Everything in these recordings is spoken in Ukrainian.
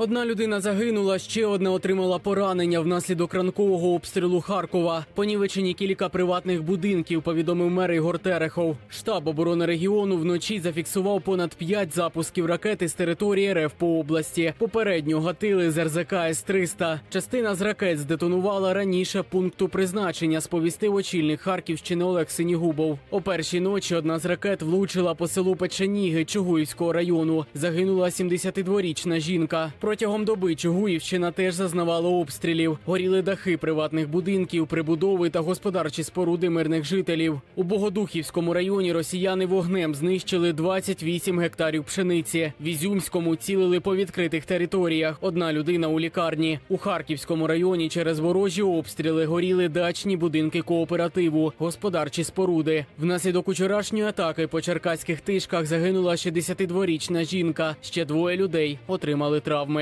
Одна людина загинула, ще одна отримала поранення внаслідок ранкового обстрілу Харкова. Понівечені кілька приватних будинків, повідомив мер Ігор Терехов. Штаб оборони регіону вночі зафіксував понад п'ять запусків ракети з території РФ по області. Попередньо гатили з РЗК С-300. Частина з ракет здетонувала раніше пункту призначення, сповістив очільник Харківщини Олег Синігубов. О першій ночі одна з ракет влучила по селу Печеніги Чугуївського району. Загинула 72-річна жінка. Протягом доби Чугуївщина теж зазнавала обстрілів. Горіли дахи приватних будинків, прибудови та господарчі споруди мирних жителів. У Богодухівському районі росіяни вогнем знищили 28 гектарів пшениці. В Ізюмському цілили по відкритих територіях. Одна людина у лікарні. У Харківському районі через ворожі обстріли горіли дачні будинки кооперативу, господарчі споруди. Внаслідок учорашньої атаки по черкаських тишках загинула 62-річна жінка. Ще двоє людей отримали травми.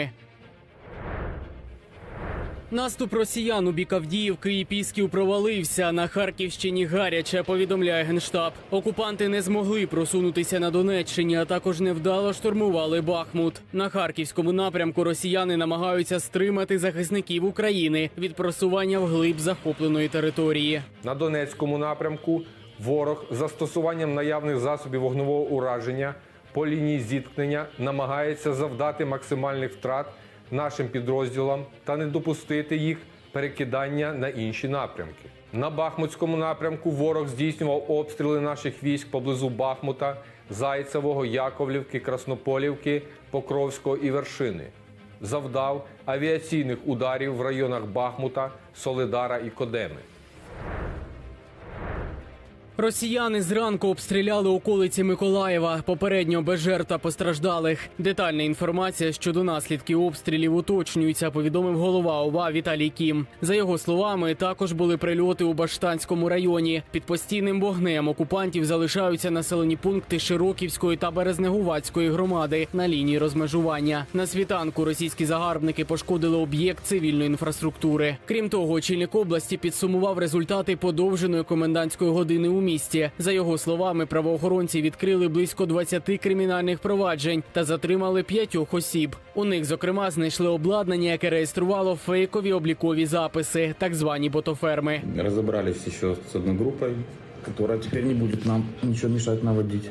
Наступ росіян у бік Авдіївки і Пісків провалився. На Харківщині гаряче повідомляє генштаб. Окупанти не змогли просунутися на Донеччині, а також невдало штурмували Бахмут. На харківському напрямку росіяни намагаються стримати захисників України від просування вглиб захопленої території. На Донецькому напрямку ворог застосуванням наявних засобів вогневого ураження по лінії зіткнення намагається завдати максимальних втрат нашим підрозділам та не допустити їх перекидання на інші напрямки. На Бахмутському напрямку ворог здійснював обстріли наших військ поблизу Бахмута, Зайцевого, Яковлівки, Краснополівки, Покровського і Вершини. Завдав авіаційних ударів в районах Бахмута, Солидара і Кодеми. Росіяни зранку обстріляли околиці Миколаєва. Попередньо без жертв та постраждалих. Детальна інформація щодо наслідків обстрілів уточнюється. Повідомив голова ОВА Віталій Кім. За його словами, також були прильоти у Баштанському районі. Під постійним вогнем окупантів залишаються населені пункти Широківської та Березнегувацької громади на лінії розмежування. На світанку російські загарбники пошкодили об'єкт цивільної інфраструктури. Крім того, очільник області підсумував результати подовженої комендантської години у місті. За його словами, правоохоронці відкрили близько 20 кримінальних проваджень та затримали п'ятьох осіб. У них, зокрема, знайшли обладнання, яке реєструвало фейкові облікові записи, так звані ботоферми. Разобрались еще с одной группой, которая теперь не будет нам ничего мешать наводить.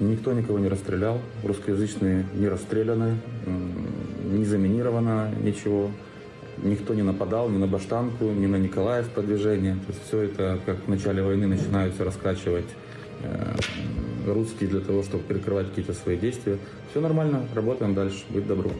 Никто никого не расстрелял, русскоязычные не расстреляны, м, не заминировано ничего. Никто не нападал ни на Баштанку, ни на Николаев продвижение. То есть все это, как в начале войны, начинаются раскачивать э, русские для того, чтобы прикрывать какие-то свои действия. Все нормально, работаем дальше, будь добру.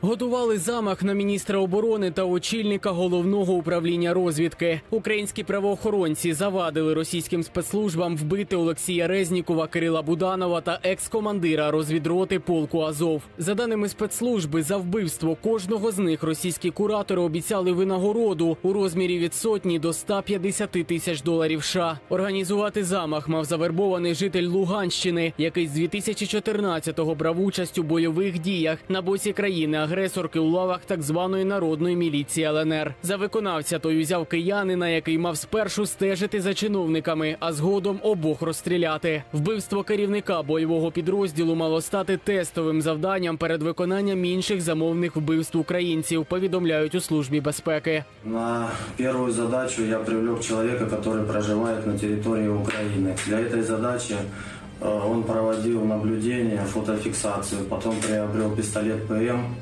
Готували замах на міністра оборони та очільника головного управління розвідки. Українські правоохоронці завадили російським спецслужбам вбити Олексія Резнікова, Кирила Буданова та екс-командира розвідроти полку Азов. За даними спецслужби, за вбивство кожного з них російські куратори обіцяли винагороду у розмірі від сотні до 150 тисяч доларів. США. організувати замах мав завербований житель Луганщини, який з 2014-го брав участь у бойових діях на боці країни агресорки у лавах так званої народної міліції ЛНР. За виконавця той узяв киянина, який мав спершу стежити за чиновниками, а згодом обох розстріляти. Вбивство керівника бойового підрозділу мало стати тестовим завданням перед виконанням інших замовних вбивств українців. Повідомляють у службі безпеки. На первую задачу я привлек человека, который проживает на территории Украины. Для этой задачи э, он проводил наблюдение, фотофиксацию, потом приобрел пистолет ПМ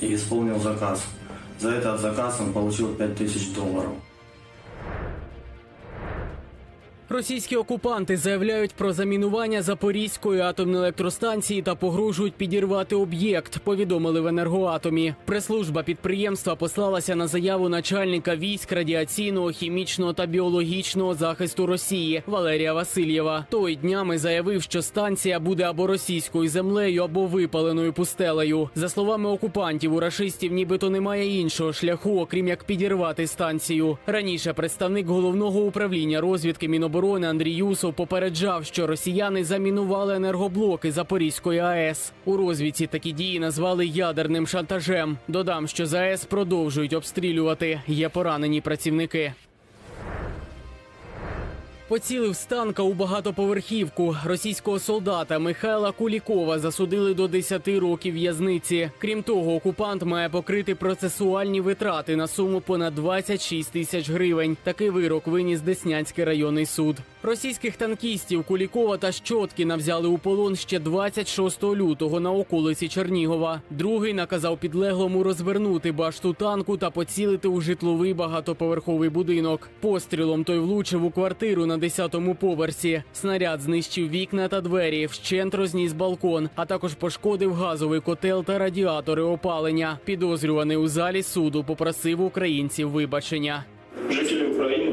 и исполнил заказ. За этот заказ он получил 5000 долларов. Російські окупанти заявляють про замінування Запорізької атомної електростанції та погрожують підірвати об'єкт. Повідомили в енергоатомі. Прес-служба підприємства послалася на заяву начальника військ радіаційного, хімічного та біологічного захисту Росії Валерія Васильєва. Той днями заявив, що станція буде або російською землею, або випаленою пустелею. За словами окупантів, у рашистів нібито немає іншого шляху, окрім як підірвати станцію. Раніше представник головного управління розвідки Міноборони Андрій Юсов попереджав, що росіяни замінували енергоблоки Запорізької АЕС. У розвідці такі дії назвали ядерним шантажем. Додам, що ЗАЕС АЕС продовжують обстрілювати. Є поранені працівники. Поцілив з танка у багатоповерхівку. Російського солдата Михайла Кулікова засудили до 10 років в'язниці. Крім того, окупант має покрити процесуальні витрати на суму понад 26 тисяч гривень. Такий вирок виніс Деснянський районний суд. Російських танкістів Кулікова та Щоткіна взяли у полон ще 26 лютого на околиці Чернігова. Другий наказав підлеглому розвернути башту танку та поцілити у житловий багатоповерховий будинок. Пострілом той влучив у квартиру на 10-му поверсі. Снаряд знищив вікна та двері, вщент розніс балкон, а також пошкодив газовий котел та радіатори опалення. Підозрюваний у залі суду попросив українців вибачення. Жители Украины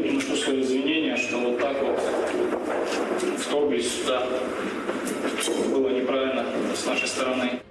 coração, né?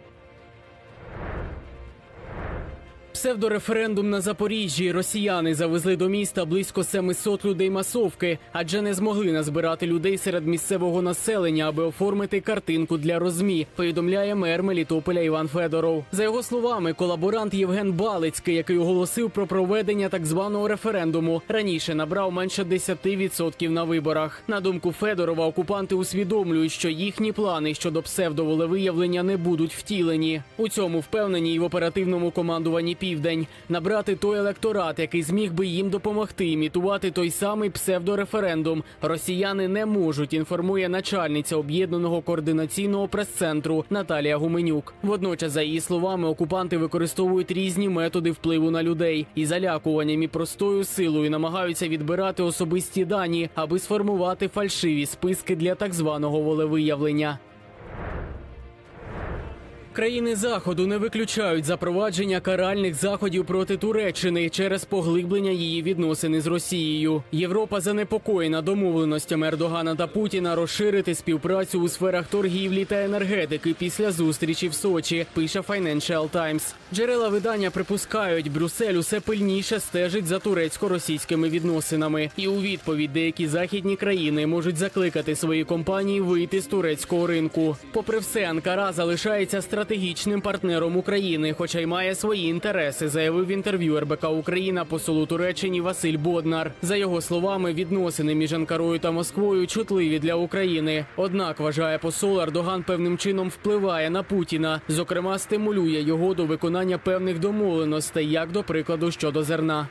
Псевдореферендум на Запоріжжі росіяни завезли до міста близько 700 людей масовки, адже не змогли назбирати людей серед місцевого населення, аби оформити картинку для розмі. Повідомляє мер Мелітополя Іван Федоров. За його словами, колаборант Євген Балицький, який оголосив про проведення так званого референдуму, раніше набрав менше 10% на виборах. На думку Федорова, окупанти усвідомлюють, що їхні плани щодо псевдоволевиявлення не будуть втілені. У цьому впевнені й в оперативному командуванні Південь набрати той електорат, який зміг би їм допомогти імітувати той самий псевдореферендум. Росіяни не можуть. Інформує начальниця об'єднаного координаційного прес-центру Наталія Гуменюк. Водночас, за її словами, окупанти використовують різні методи впливу на людей і залякуванням і простою силою намагаються відбирати особисті дані, аби сформувати фальшиві списки для так званого волевиявлення. Країни заходу не виключають запровадження каральних заходів проти Туреччини через поглиблення її відносини з Росією. Європа занепокоєна домовленостями Ердогана та Путіна розширити співпрацю у сферах торгівлі та енергетики після зустрічі в Сочі. Пише Financial Times. Джерела видання припускають, Брюссель усе пильніше стежить за турецько-російськими відносинами, і у відповідь деякі західні країни можуть закликати свої компанії вийти з турецького ринку. Попри все, Анкара залишається стратегічним партнером України, хоча й має свої інтереси, заявив в інтерв'ю РБК Україна посолу Туреччині Василь Боднар. За його словами, відносини між Анкарою та Москвою чутливі для України. Однак вважає посол Ердоган певним чином впливає на Путіна, зокрема стимулює його до виконання певних домовленостей, як до прикладу щодо зерна.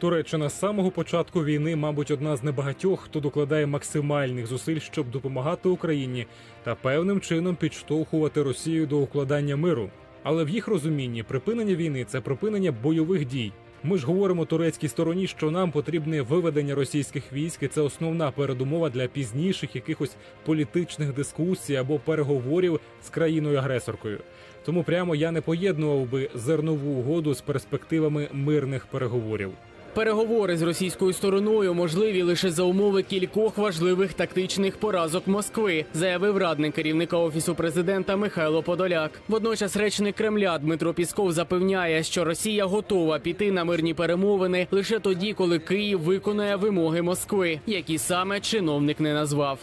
Туреччина з самого початку війни, мабуть, одна з небагатьох, хто докладає максимальних зусиль, щоб допомагати Україні та певним чином підштовхувати Росію до укладання миру. Але в їх розумінні припинення війни це припинення бойових дій. Ми ж говоримо турецькій стороні, що нам потрібне виведення російських військ, і це основна передумова для пізніших якихось політичних дискусій або переговорів з країною-агресоркою. Тому прямо я не поєднував би зернову угоду з перспективами мирних переговорів. Переговори з російською стороною можливі лише за умови кількох важливих тактичних поразок Москви, заявив радник керівника офісу президента Михайло Подоляк. Водночас речник Кремля Дмитро Пісков запевняє, що Росія готова піти на мирні перемовини лише тоді, коли Київ виконає вимоги Москви, які саме чиновник не назвав.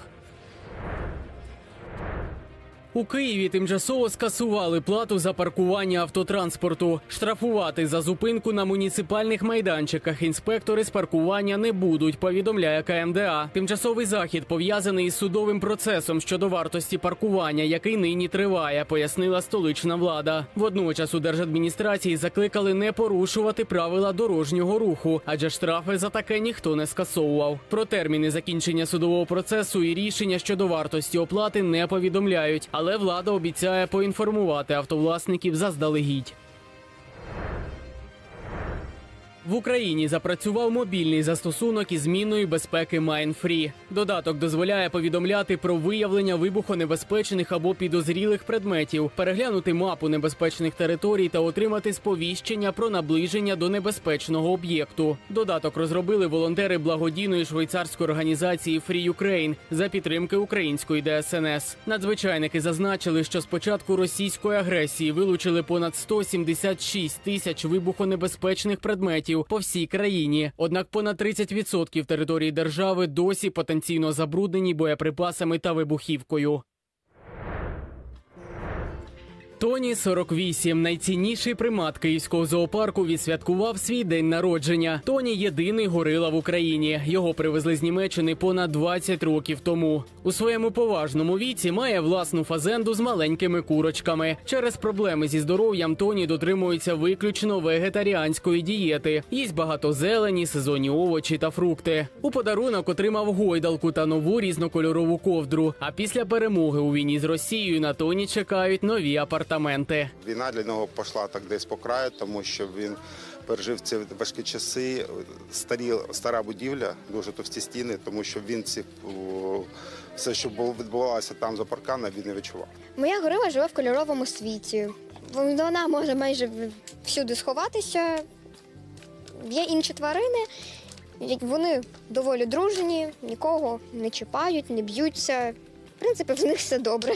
У Києві тимчасово скасували плату за паркування автотранспорту. Штрафувати за зупинку на муніципальних майданчиках інспектори з паркування не будуть. Повідомляє КМДА. Тимчасовий захід пов'язаний із судовим процесом щодо вартості паркування, який нині триває, пояснила столична влада. Водночас у держадміністрації закликали не порушувати правила дорожнього руху, адже штрафи за таке ніхто не скасовував. Про терміни закінчення судового процесу і рішення щодо вартості оплати не повідомляють, але влада обіцяє поінформувати автовласників заздалегідь. В Україні запрацював мобільний застосунок із зміною безпеки MindFree. Додаток дозволяє повідомляти про виявлення вибухонебезпечних або підозрілих предметів, переглянути мапу небезпечних територій та отримати сповіщення про наближення до небезпечного об'єкту. Додаток розробили волонтери благодійної швейцарської організації Free Ukraine за підтримки української ДСНС. Надзвичайники зазначили, що з початку російської агресії вилучили понад 176 тисяч вибухонебезпечних предметів по всій країні. Однак понад 30% території держави досі потенційно забруднені боєприпасами та вибухівкою. Тоні 48, найцінніший примат київського зоопарку, відсвяткував свій день народження. Тоні єдиний горила в Україні. Його привезли з Німеччини понад 20 років тому. У своєму поважному віці має власну фазенду з маленькими курочками. Через проблеми зі здоров'ям Тоні дотримується виключно вегетаріанської дієти. Їсть багато зелені, сезонні овочі та фрукти. У подарунок отримав гойдалку та нову різнокольорову ковдру. А після перемоги у війні з Росією на Тоні чекають нові апартаменти. Війна для нього пішла так десь по краю, тому що він пережив ці важкі часи. Старі, стара будівля, дуже товсті стіни, тому що він ці все, що було відбувалося там за парканом, він не відчував. Моя горила живе в кольоровому світі. Вона може майже всюди сховатися. Є інші тварини, вони доволі дружні, нікого не чіпають, не б'ються. В принципі, в них все добре.